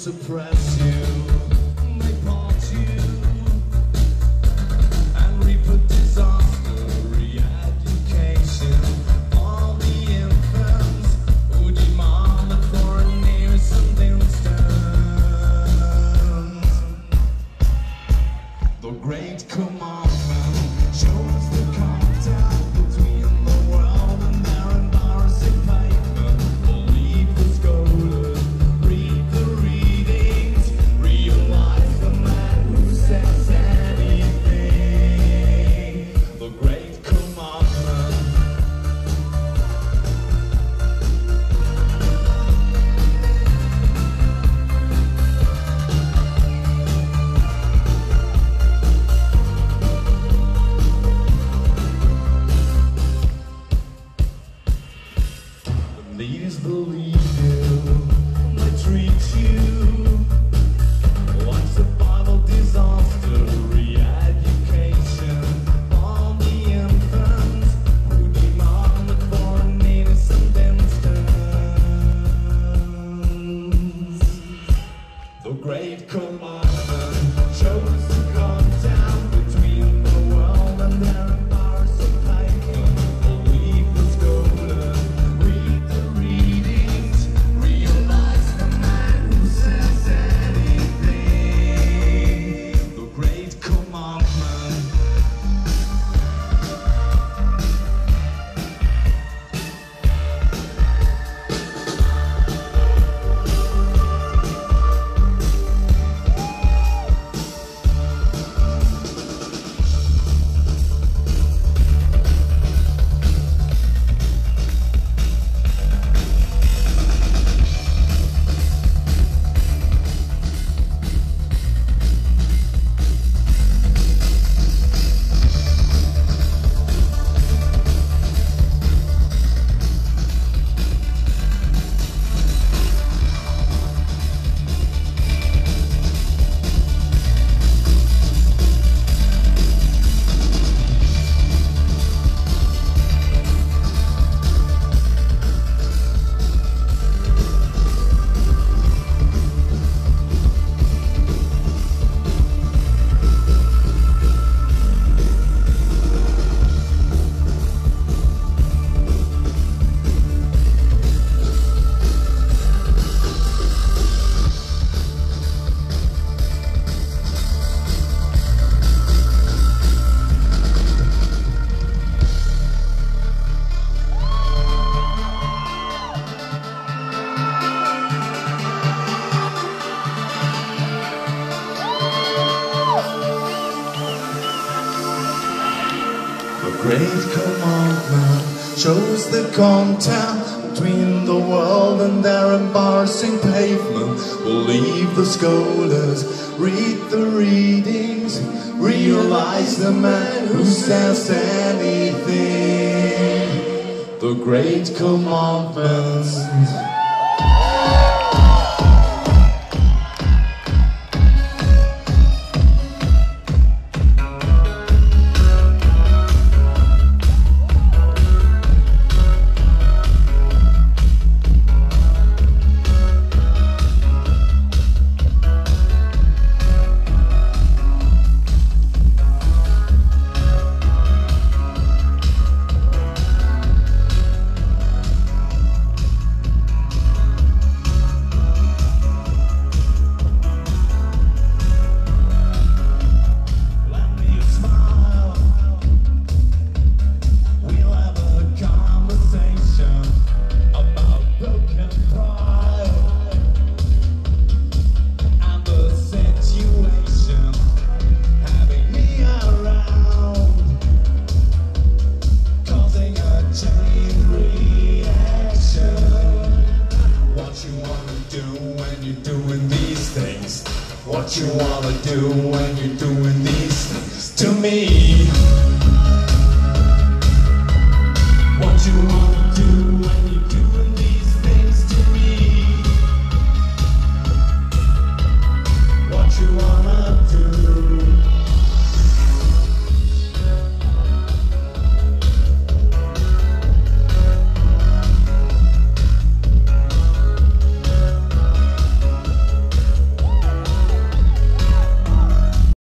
suppress you. A great commandment shows the contact between the world and their embarrassing pavement. We'll leave the scholars, read the readings, realize the man who says anything. The great commandment. What you wanna do when you're doing these things to me?